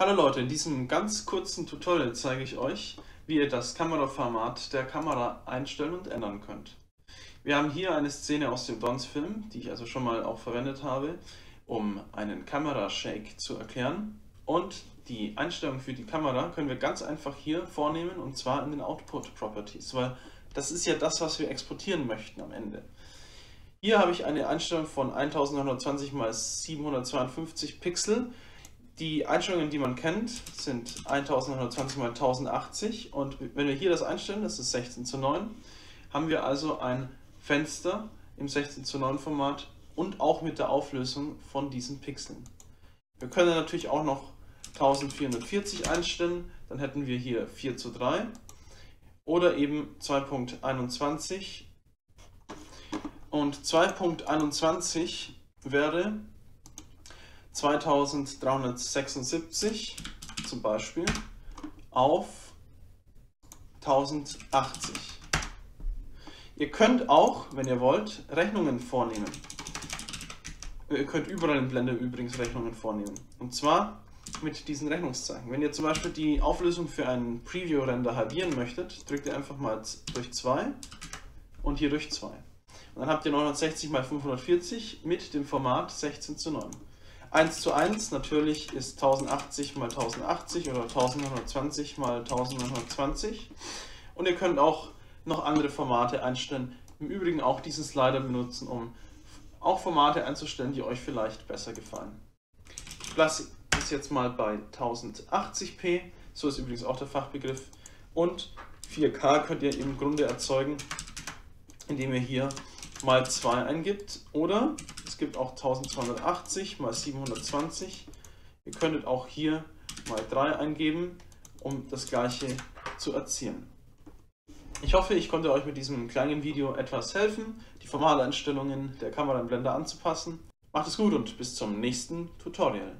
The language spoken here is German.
Hallo Leute, in diesem ganz kurzen Tutorial zeige ich euch, wie ihr das Kameraformat der Kamera einstellen und ändern könnt. Wir haben hier eine Szene aus dem Dons-Film, die ich also schon mal auch verwendet habe, um einen Kamerashake zu erklären. Und die Einstellung für die Kamera können wir ganz einfach hier vornehmen und zwar in den Output Properties, weil das ist ja das, was wir exportieren möchten am Ende. Hier habe ich eine Einstellung von 1920 x 752 Pixel die Einstellungen, die man kennt, sind 1120 x 1080 und wenn wir hier das einstellen, das ist 16 zu 9, haben wir also ein Fenster im 16 zu 9 Format und auch mit der Auflösung von diesen Pixeln. Wir können natürlich auch noch 1440 einstellen, dann hätten wir hier 4 zu 3 oder eben 2.21 und 2.21 wäre 2376 zum Beispiel auf 1080. Ihr könnt auch, wenn ihr wollt, Rechnungen vornehmen. Ihr könnt überall in Blende übrigens Rechnungen vornehmen. Und zwar mit diesen Rechnungszeichen. Wenn ihr zum Beispiel die Auflösung für einen Preview-Render halbieren möchtet, drückt ihr einfach mal durch 2 und hier durch 2. Und dann habt ihr 960 x 540 mit dem Format 16 zu 9. 1 zu 1 natürlich ist 1080 mal 1080 oder 1920 mal 1920. Und ihr könnt auch noch andere Formate einstellen. Im Übrigen auch diesen Slider benutzen, um auch Formate einzustellen, die euch vielleicht besser gefallen. Ich lasse es jetzt mal bei 1080p, so ist übrigens auch der Fachbegriff. Und 4K könnt ihr im Grunde erzeugen, indem ihr hier mal 2 eingibt oder gibt auch 1280 mal 720. Ihr könntet auch hier mal 3 eingeben, um das gleiche zu erzielen. Ich hoffe, ich konnte euch mit diesem kleinen Video etwas helfen, die Formaleinstellungen der Kamera im Blender anzupassen. Macht es gut und bis zum nächsten Tutorial.